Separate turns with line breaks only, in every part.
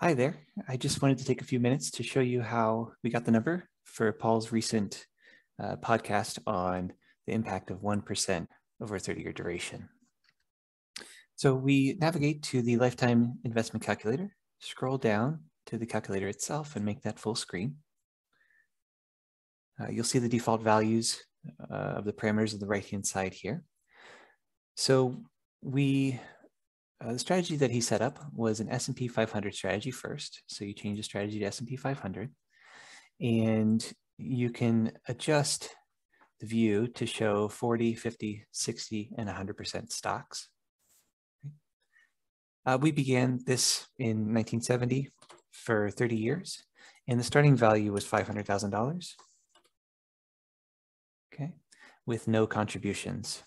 Hi there. I just wanted to take a few minutes to show you how we got the number for Paul's recent uh, podcast on the impact of 1% over a 30 year duration. So we navigate to the lifetime investment calculator, scroll down to the calculator itself and make that full screen. Uh, you'll see the default values uh, of the parameters on the right-hand side here. So we uh, the strategy that he set up was an S&P 500 strategy first. So you change the strategy to S&P 500 and you can adjust the view to show 40, 50, 60, and 100% stocks. Uh, we began this in 1970 for 30 years, and the starting value was $500,000. Okay, with no contributions.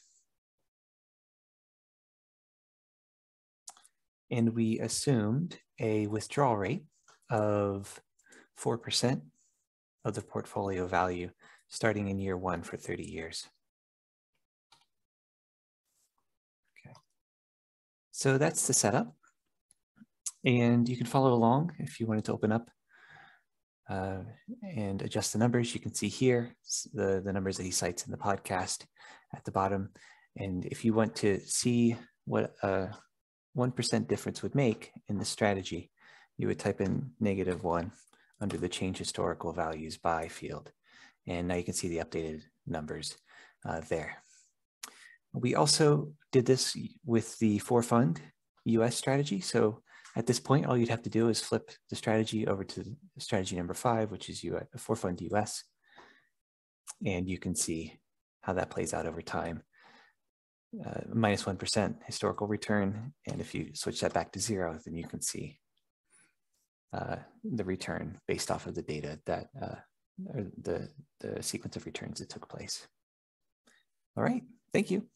And we assumed a withdrawal rate of 4% of the portfolio value starting in year one for 30 years. Okay, so that's the setup. And you can follow along if you wanted to open up uh, and adjust the numbers. You can see here the, the numbers that he cites in the podcast at the bottom. And if you want to see what uh, 1% difference would make in the strategy, you would type in negative one under the change historical values by field. And now you can see the updated numbers uh, there. We also did this with the four fund US strategy. So at this point, all you'd have to do is flip the strategy over to strategy number five, which is US, four fund US. And you can see how that plays out over time uh, minus 1 historical return. And if you switch that back to zero, then you can see uh, the return based off of the data that, uh, the, the sequence of returns that took place. All right, thank you.